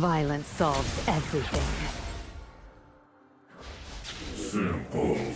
Violence solves everything. Simple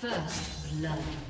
First blood.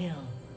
kill.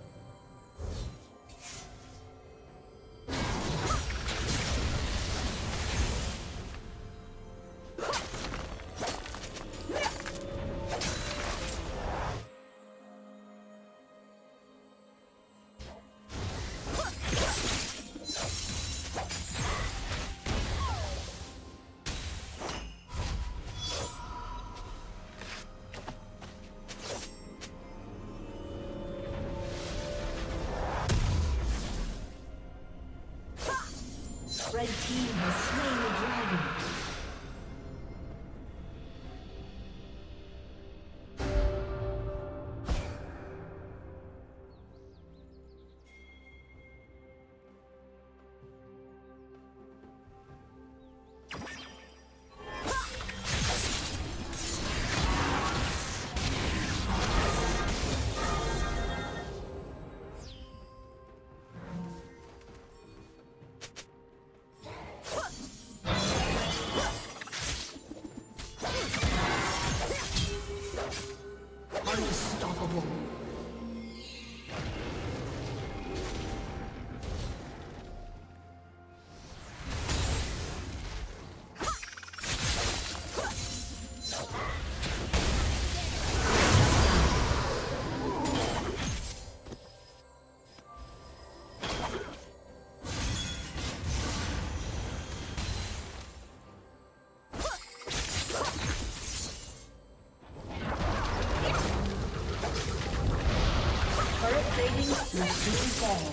Soon